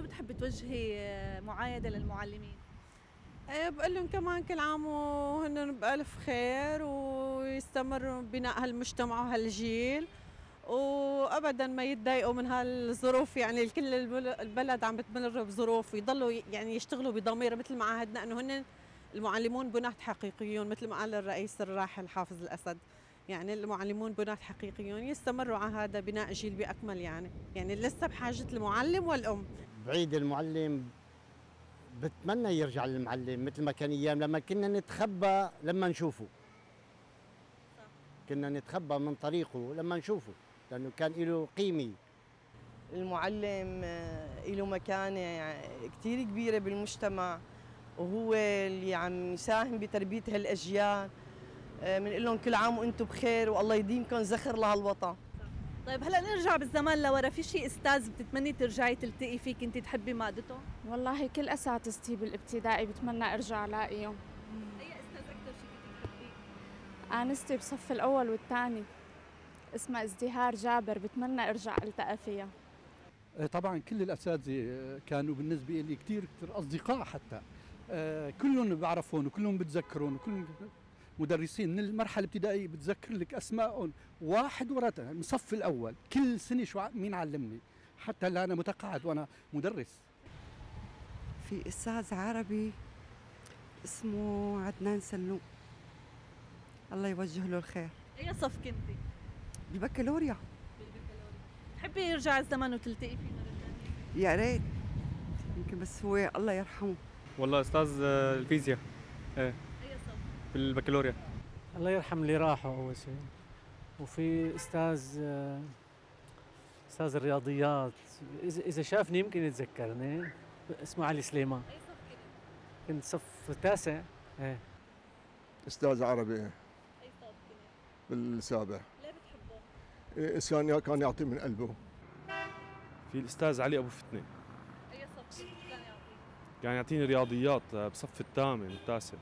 شو بتحبي توجهي آه، معايدة للمعلمين؟ إيه بقول لهم كمان كل عام وهن بألف خير ويستمروا بناء هالمجتمع وهالجيل. وابدا ما يتضايقوا من هالظروف يعني كل البلد عم بتمر بظروف ويضلوا يعني يشتغلوا بضمير مثل ما عهدنا إنه هن المعلمون بنات حقيقيون مثل ما قال الرئيس الراحل حافظ الأسد. يعني المعلمون بنات حقيقيون يستمروا على هذا بناء جيل بأكمل يعني. يعني لسه بحاجة المعلم والأم. بعيد المعلم بتمنى يرجع للمعلم مثل ما كان أيام لما كنا نتخبى لما نشوفه. كنا نتخبى من طريقه لما نشوفه لأنه كان له قيمة. المعلم آه، له مكانة كثير كبيرة بالمجتمع وهو اللي عم يساهم بتربية هالأجيال. بنقول آه، لهم كل عام وأنتم بخير والله يديمكم زخر لهالوطن. طيب هلا نرجع بالزمان لورا. في شيء أستاذ بتتمني ترجعي تلتقي فيه كنت تحبي مادته؟ والله كل أساتذتي بالابتدائي بتمنى أرجع ألاقيهم. أي أستاذ أكثر شيء كنت تحبيه؟ آنستي بصف الأول والثاني. اسمها ازدهار جابر بتمنى أرجع ألتقى فيها. آه، طبعا كل الأساتذة آه، كانوا بالنسبة لي كثير كثير أصدقاء حتى. كلهم بعرفهم وكلهم بتذكرهم وكلهم مدرسين من المرحلة الابتدائية بتذكر لك اسمائهم واحد ورا من الصف الأول. كل سنة شو مين علمني؟ حتى هلا أنا متقاعد وأنا مدرس. في أستاذ عربي اسمه عدنان سلوم. الله يوجه له الخير. أي صف كنتي بالبكالوريا تحبي يرجع الزمن وتلتقي فيه مرة ثانية يا ريت. يمكن بس هو الله يرحمه. والله أستاذ الفيزياء. إيه. بالبكالوريا الله يرحم اللي راحوا أول شيء. وفي أستاذ أستاذ الرياضيات. اذا إذا شافني يمكن يتذكرني. اسمه علي سليمان. أي صف كنت؟ صف تاسع. إيه. أستاذ عربي. أي صف بالسابع. ليه بتحبه؟ كان كان يعطي من قلبه. في الأستاذ علي أبو فتنة. أي صف كان يعطيك؟ كان يعطيني رياضيات بصف الثامن والتاسع